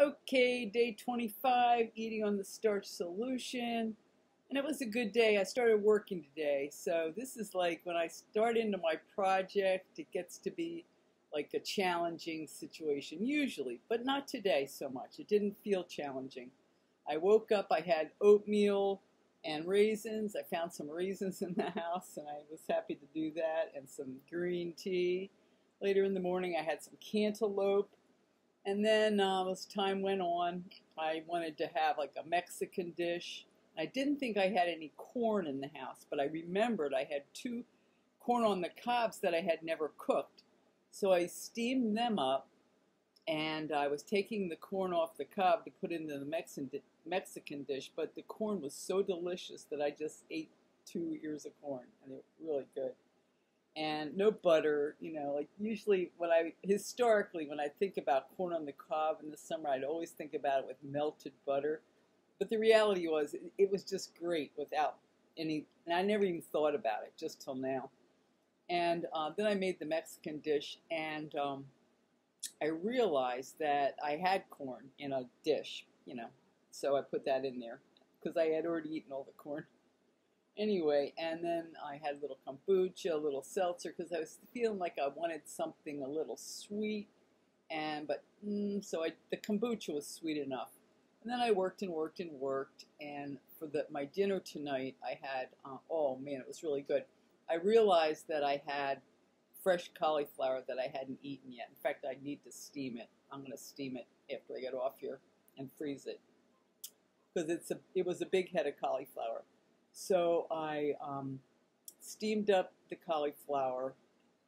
Okay, day 25, eating on the starch solution. And it was a good day. I started working today. So this is like when I start into my project, it gets to be like a challenging situation, usually, but not today so much. It didn't feel challenging. I woke up, I had oatmeal and raisins. I found some raisins in the house and I was happy to do that, and some green tea. Later in the morning, I had some cantaloupe and then um, as time went on, I wanted to have like a Mexican dish. I didn't think I had any corn in the house, but I remembered I had two corn on the cobs that I had never cooked. So I steamed them up and I was taking the corn off the cob to put into the Mexican, Mexican dish, but the corn was so delicious that I just ate two ears of corn and they were really good and no butter. You know, like usually when I historically when I think about corn on the cob in the summer, I'd always think about it with melted butter. But the reality was, it, was just great without any. And I never even thought about it just till now. And uh, then I made the Mexican dish, and um, I realized that I had corn in a dish. You know, so I put that in there because I had already eaten all the corn anyway, and then I had a little kombucha, a little seltzer, because I was feeling like I wanted something a little sweet, and but mm, so I, the kombucha was sweet enough. And then I worked and worked and worked, and for the, my dinner tonight, I had uh, oh man, it was really good. I realized that I had fresh cauliflower that I hadn't eaten yet. In fact, I need to steam it. I'm going to steam it after I get off here and freeze it because it's a it was a big head of cauliflower. So I um, steamed up the cauliflower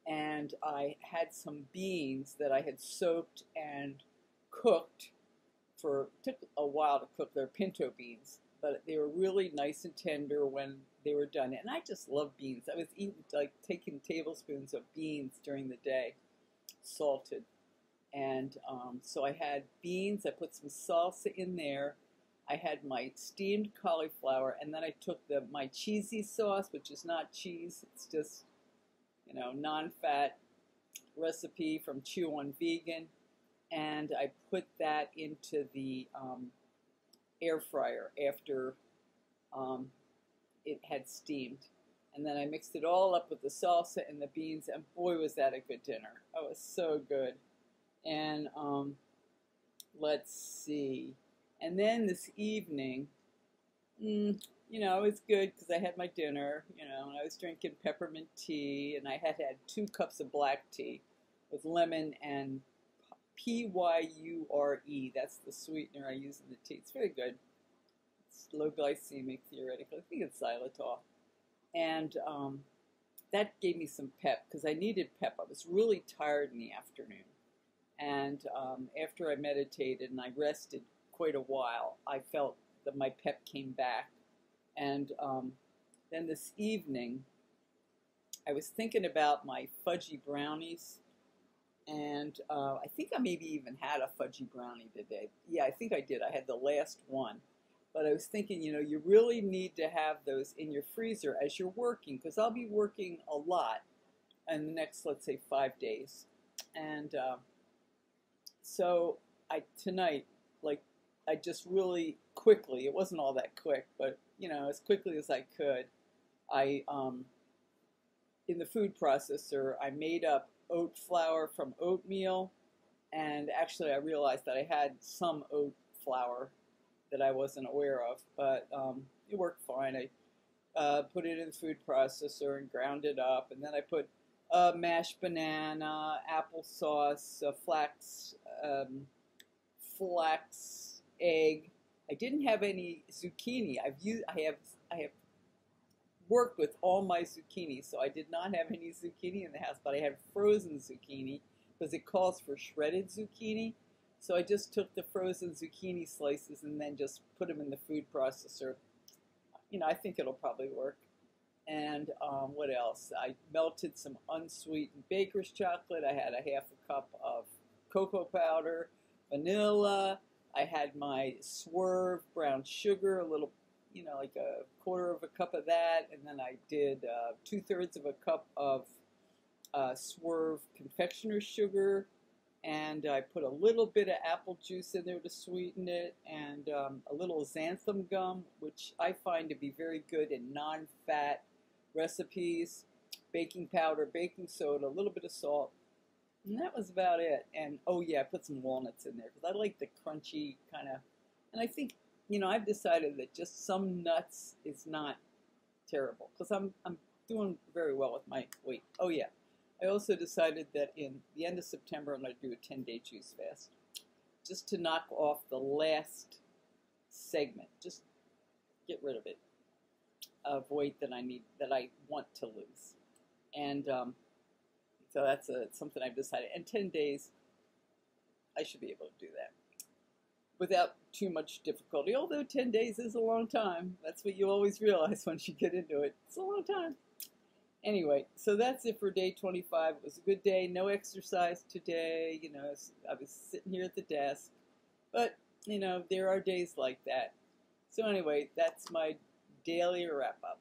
and I had some beans that I had soaked and cooked for took a while to cook. They're pinto beans, but they were really nice and tender when they were done. And I just love beans. I was eating like taking tablespoons of beans during the day, salted. And um, so I had beans. I put some salsa in there, I had my steamed cauliflower, and then I took the my cheesy sauce, which is not cheese, it's just you know non-fat recipe from Chew on Vegan, and I put that into the um, air fryer after um, it had steamed. And then I mixed it all up with the salsa and the beans, and boy, was that a good dinner. It was so good. And um, let's see. And then this evening, mm, you know, it was good because I had my dinner, you know, and I was drinking peppermint tea, and I had had two cups of black tea with lemon and P Y U R E. That's the sweetener I use in the tea. It's very good. It's low glycemic, theoretically. I think it's xylitol. And um, that gave me some pep because I needed pep. I was really tired in the afternoon. And um, after I meditated and I rested quite a while. I felt that my pep came back. And um, then this evening, I was thinking about my fudgy brownies. And uh, I think I maybe even had a fudgy brownie today. Yeah, I think I did. I had the last one. But I was thinking, you know, you really need to have those in your freezer as you're working, because I'll be working a lot in the next, let's say, five days. And uh, so I tonight, like I just really quickly, it wasn't all that quick, but you know, as quickly as I could, I, um, in the food processor, I made up oat flour from oatmeal. And actually, I realized that I had some oat flour that I wasn't aware of, but um, it worked fine. I uh, put it in the food processor and ground it up, and then I put uh, mashed banana, applesauce, uh, flax, um, flax egg. I didn't have any zucchini. I've used, I have, I have worked with all my zucchini, so I did not have any zucchini in the house, but I had frozen zucchini because it calls for shredded zucchini. So I just took the frozen zucchini slices and then just put them in the food processor. You know, I think it'll probably work. And um, what else? I melted some unsweetened baker's chocolate. I had a half a cup of cocoa powder, vanilla, I had my swerve brown sugar, a little, you know, like a quarter of a cup of that, and then I did uh, two thirds of a cup of uh, swerve confectioner's sugar, and I put a little bit of apple juice in there to sweeten it, and um, a little xanthan gum, which I find to be very good in non-fat recipes, baking powder, baking soda, a little bit of salt, and that was about it. And oh yeah, I put some walnuts in there because I like the crunchy kind of. And I think you know I've decided that just some nuts is not terrible because I'm I'm doing very well with my weight. Oh yeah, I also decided that in the end of September I'm going to do a 10 day juice fast, just to knock off the last segment, just get rid of it of weight that I need that I want to lose, and um, so that's a, something I've decided. In 10 days, I should be able to do that without too much difficulty. Although 10 days is a long time. That's what you always realize once you get into it. It's a long time. Anyway, so that's it for day 25. It was a good day. No exercise today. You know, I was sitting here at the desk. But, you know, there are days like that. So anyway, that's my daily wrap up.